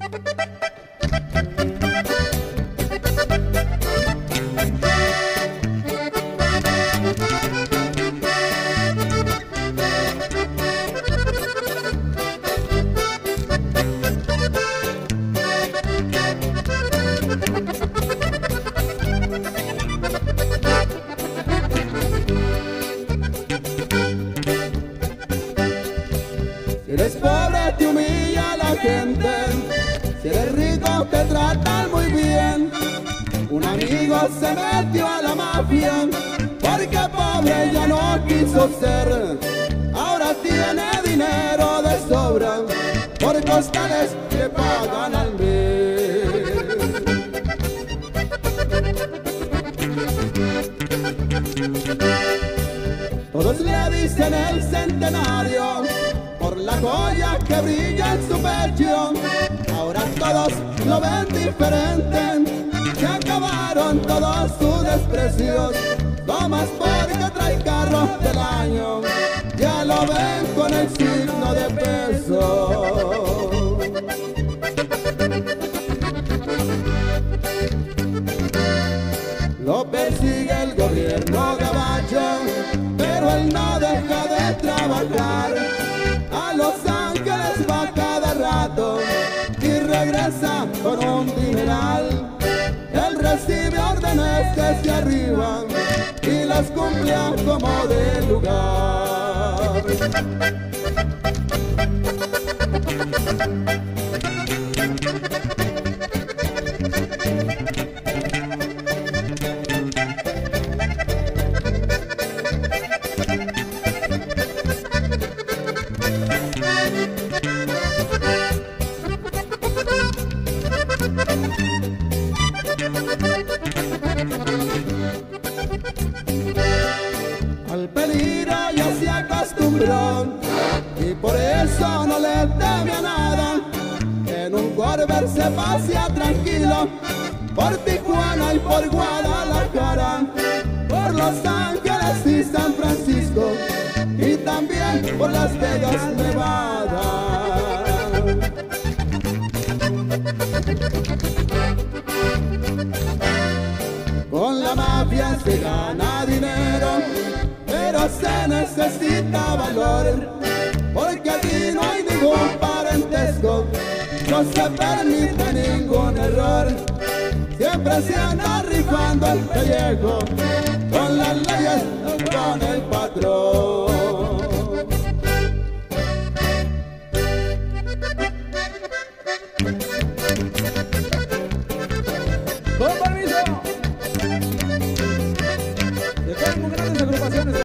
Si eres pobre te humilla la gente, si eres rico te tratan muy bien. Un amigo se metió a la mafia porque pobre ya no quiso ser. Ahora tiene dinero de sobra por costales que pagan al mes. Todos le dicen el centenario la joya que brilla en su pecho. Ahora todos lo ven diferente, se acabaron todos sus desprecios. No más porque trae carro del año, ya lo ven con el signo de peso. Lo persigue el gobierno gabacho, pero él no deja de trabajar. Arriba y las cumple a como de lugar. Al peligro ya se acostumbró y por eso no le teme a nada. En un Corver se pasea tranquilo por Tijuana y por Guadalajara, por Los Ángeles y San Francisco y también por Las Vegas, Nevada. Se gana dinero, pero se necesita valor, porque aquí no hay ningún parentesco, no se permite ningún error. Siempre se anda rifando el pellejo, con las leyes, con el patrón.